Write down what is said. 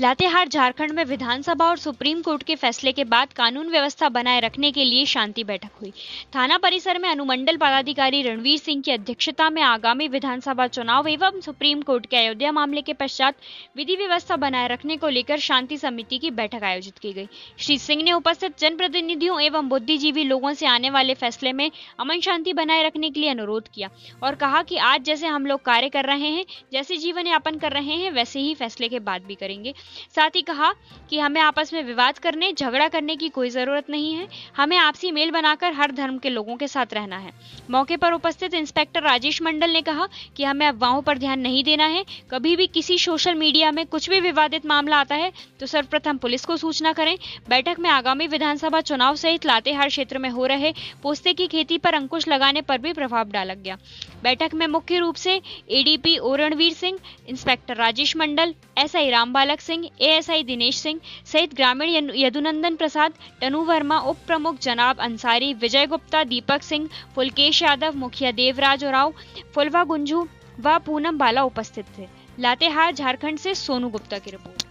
लातेहार झारखंड में विधानसभा और supreme court के फैसले के बाद कानून व्यवस्था बनाए रखने के लिए शांति बैठक हुई। थाना परिसर में अनुमंडल पदाधिकारी रणवीर सिंह की अध्यक्षता में आगामी विधानसभा चुनाव एवं सुप्रीम कोर्ट के अयोध्या मामले के पश्चात विधि व्यवस्था बनाए रखने को लेकर शांति समिति की बैठक आयोजित की गई। श्री सिंह ने उपस्थित जनप्रतिनिधियों एवं बुद्धिजीवी लोगों से आने वाले फैसले में अमन शांति बनाए रखने के लिए अनुरोध किया और कहा कि आज जैसे हम लोग कार्य कर रहे हैं, जैसे जीवन यापन कर रहे हैं, वैसे ही फैसले के बाद भी करेंगे। साथ ही कहा कि हमें आपस में विवाद करने, झगड़ा करने की कोई ज़रूरत नहीं है। हमें आपसी मेल बनाकर हर धर्म के लोगों के साथ रहना है। मौके पर उपस्थित इंस्पेक्टर राजेश मंडल ने कहा कि हमें अफवाहों पर ध्यान नहीं देना है। कभी भी किसी सोशल मीडिया में कुछ भी विवादित मामला आता है तो सर्वप्रथम पुलिस को सूचना करें। बैठक में आगामी विधानसभा चुनाव सहित लातेहार क्षेत्र में हो रहे पोस्ते की खेती पर अंकुश लगाने पर भी प्रभाव डाला गया। बैठक में मुख्य रूप से ADP ओरणवीर Singh, inspector Rajesh Mandal SI Rambalak Singh ASI Dinesh Singh सहित ग्रामीण यदुनंदन प्रसाद, टनु वर्मा उप प्रमुख जनाब अंसारी, विजय गुप्ता, दीपक सिंह फुलकेश यादव, मुखिया देवराज उराव, फुलवा गुंजू व पूनम बाला उपस्थित थे। लातेहार झारखंड से सोनू गुप्ता की रिपोर्ट।